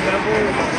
долго будет.